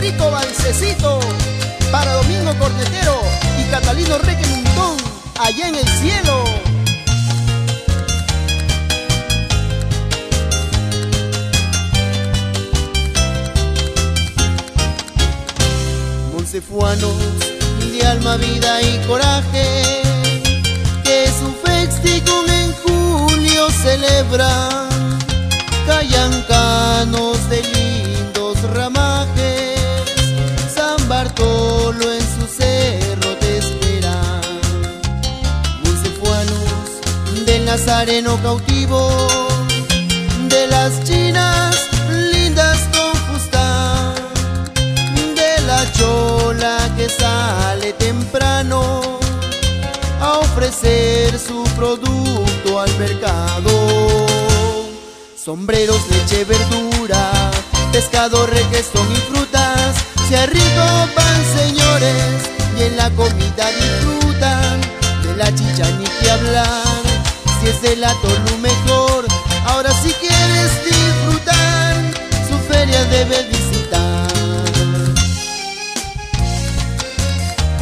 rico balsecito para Domingo Cornetero y Catalino Requemuntón allá en el cielo. Monsefuanos de alma, vida y coraje, que su festicum en julio celebran, Nazareno cautivo, de las chinas lindas con fustán, de la chola que sale temprano a ofrecer su producto al mercado. Sombreros, leche, verdura, pescado, requesón y frutas, sea rico pan, señores, y en la comida disfrutan de la chicha. La Tolu mejor, ahora si quieres disfrutar, su feria debe visitar.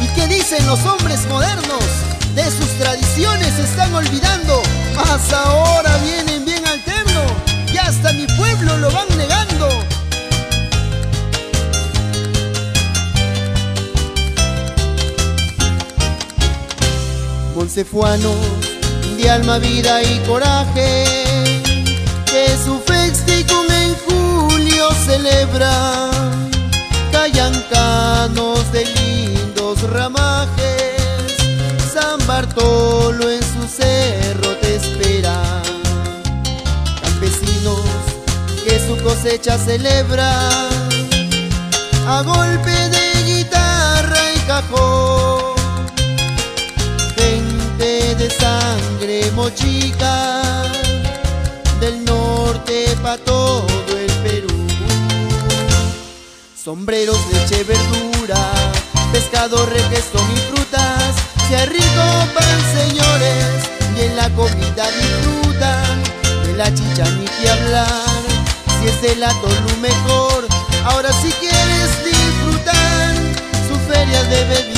¿Y qué dicen los hombres modernos? De sus tradiciones se están olvidando, mas ahora vienen bien alterno y hasta mi pueblo lo van negando. Monsefuanos alma, vida y coraje, que su festicum en julio celebra, cayancanos de lindos ramajes, San Bartolo en su cerro te espera, campesinos que su cosecha celebran, a golpe de guitarra y cajón chica del norte pa' todo el Perú. Sombreros, leche, verdura, pescado, refresco y frutas, si es rico pan señores, y en la comida disfrutan, de la chicha ni que hablar, si es el atolú mejor, ahora si quieres disfrutar, su feria debe